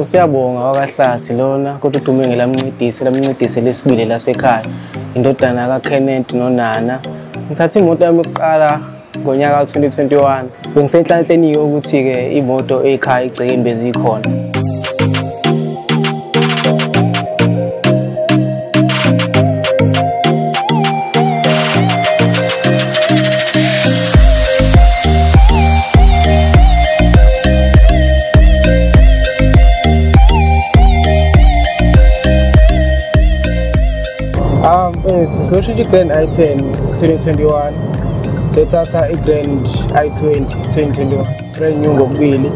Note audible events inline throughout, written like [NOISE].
Usiyabonga wakaHlathi lona kodwa udume ngelamncedisi lamncedisi lesibili lasekhaya indodana kaKenneth noNana. Ngithathe imoto yami yokuqala ngonyaka ka-2021 bengisenhlanhleni ukuthi-ke imoto ekhaya egcekeni bezikhona. Soshintsha i-Grand i10 2021 sethatha i-Grand i20 2021 brand new ngokubili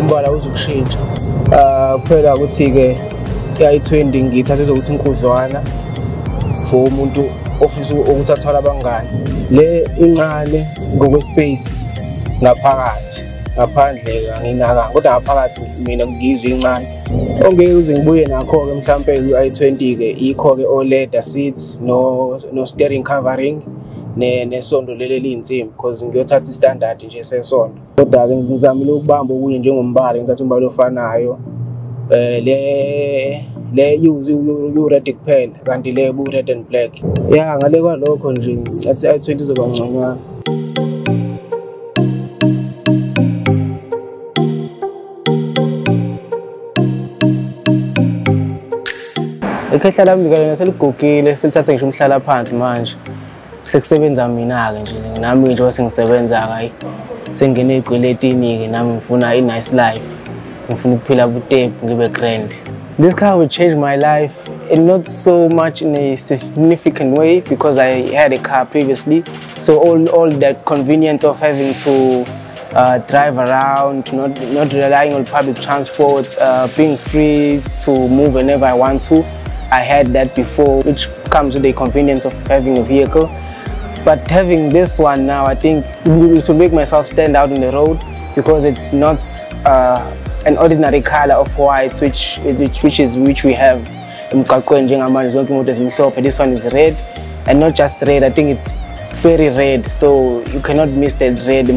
umbala uzokushintsha. Uh, kuphela ukuthi-ke i-i20 ngiyithathe zokuthi inkudlwana for umuntu ofisa ukuthi athwala abangani. Le incane ngokwespace ngaphakathi. Ngaphandle anginakanga kodwa ngaphakathi mina ngizwe incane ongeke uze ngibuye nakho-ke mhlampe ku-i20-ke ikho-ke o-leather seats no, no steering covering nesondo leli eliyinsimbi because ngiyothatha istandard nje sesondo. Kodwa-ke ngizamile ukubamba okunye njengombala ngithatha umbala ofanayo um le le yu-red kuphela kanti le bu-red and black. Ya ngale kwalokho nje athi i20 izoba ngconywana. Selithathe umhlala phansi manje. Sekusebenza mina-ke nje nami nje ey'kweletini-ke nami ngifuna i-nice life. Ngifuna ukuphila ngibe grand. This car will change my life and not so much in a significant way because I had a car previously. So all, all that convenience of having to uh, drive around, not, not relying on public transport, uh, being free to move whenever I want to. I had that before, which comes with the convenience of having a vehicle. But having this one now, I think it will make myself stand out on the road because it's not uh, an ordinary color of white, which, which, which is which we have this one is red and not just red i think it's very red. So you cannot miss that red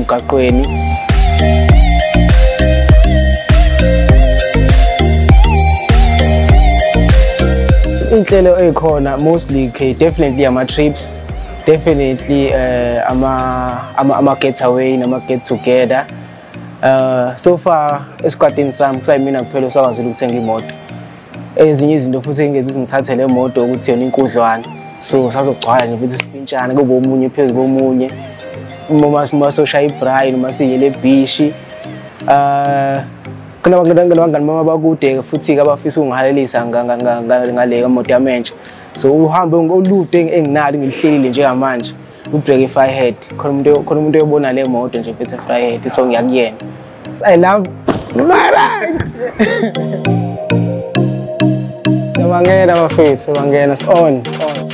inhlelo ey'khona mostly okay, definitely ama-trips definitely uh, ama-getaway nama-get together uh, so far esikwadini sami kusayimina kuphela osakwazile ukuthenga imoto. Ezinye izinto futhi ukuthi ngithathe le moto ukuthi yona inkudlwana. So sazogcwala nje futhi sipintshana kube omunye phezu komunye. Uma soshaya ibrayi noma siyele ebhishi um kunabangani bami abakude futhi-ke abafisa ukungihalelisa ngale kamoto yamentsha so uhambe olude enginalo ngilihlelile njengamanje. Ubreak i-firehead khona umuntu oyobona le moto nje phethe i-firehead so ngiyakuyena. I love right [LAUGHS] Siyabangena bafethu, siyabangena, si-on, si-on.